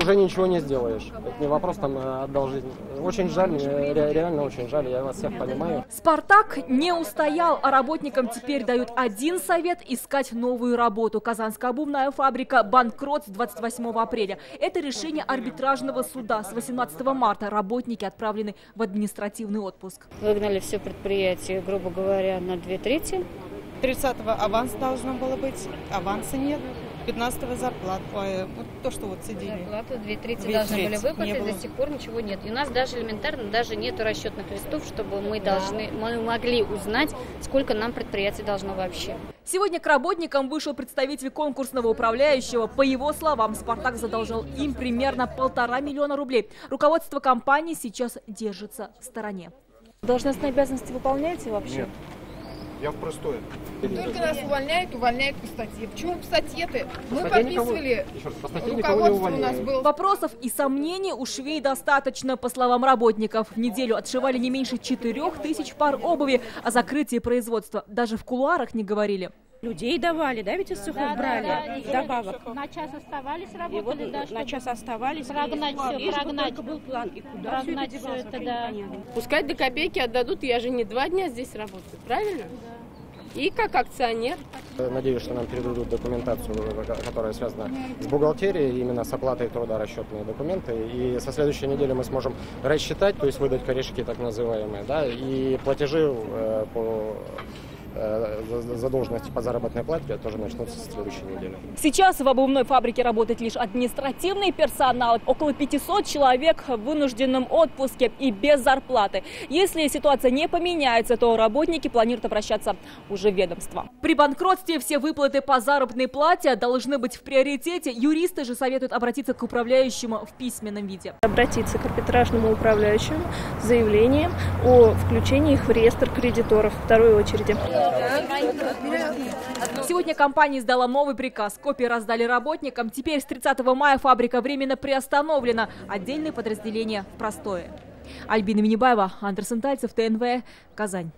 Уже ничего не сделаешь. Это не вопрос там э, отдал жизнь. Очень жаль, ре- реально очень жаль, я вас всех понимаю. Спартак не устоял, а работникам теперь дают один совет – искать новую работу. Казанская обувная фабрика банкрот с 28 апреля. Это решение арбитражного суда. С 18 марта работники отправлены в административный отпуск. Выгнали все предприятие, грубо говоря, на две трети. 30-го аванс должно было быть, аванса нет. 15-го зарплат, ой, вот то, что вот сидели. Зарплату две трети Две должны трети были выплатить, до сих пор ничего нет. И у нас даже элементарно даже нету расчетных листов, чтобы мы должны, мы могли узнать, сколько нам предприятий должно вообще. Сегодня к работникам вышел представитель конкурсного управляющего. По его словам, «Спартак» задолжал им примерно полтора миллиона рублей. Руководство компании сейчас держится в стороне. Должностные обязанности выполняете вообще? Нет. Я в простое. Только нас увольняют, увольняют по статье. Почему по статье-то? Мы Статья никого- подписывали, Еще раз, по статье никого руководство у нас было. Вопросов и сомнений у швей достаточно. По словам работников, в неделю отшивали не меньше четырех тысяч пар обуви. О закрытии производства даже в кулуарах не говорили. Людей давали, да, ведь из цехов брали добавок. На час оставались, И вот работали, да, на чтобы час оставались. прогнать и всё, лишь бы прогнать. только был план. И куда все это прогнать всё это, да. непонятно. Пускай до копейки отдадут, я же не два дня здесь работаю, правильно? И как акционер. Надеюсь, что нам передадут документацию, которая связана с бухгалтерией, именно с оплатой труда расчетные документы. И со следующей недели мы сможем рассчитать, то есть выдать корешки так называемые, да, и платежи э, по задолженности по заработной плате тоже начнутся с следующей недели. Сейчас в обувной фабрике работает лишь административный персонал. Около 500 человек в вынужденном отпуске и без зарплаты. Если ситуация не поменяется, то работники планируют обращаться уже в ведомство. При банкротстве все выплаты по заработной плате должны быть в приоритете. Юристы же советуют обратиться к управляющему в письменном виде. Обратиться к арбитражному управляющему с заявлением о включении их в реестр кредиторов второй очереди. Сегодня компания издала новый приказ. Копии раздали работникам. Теперь с 30 мая фабрика временно приостановлена. Отдельные подразделения в простое. Альбина Минибаева, Андерсон Тальцев, ТНВ, Казань.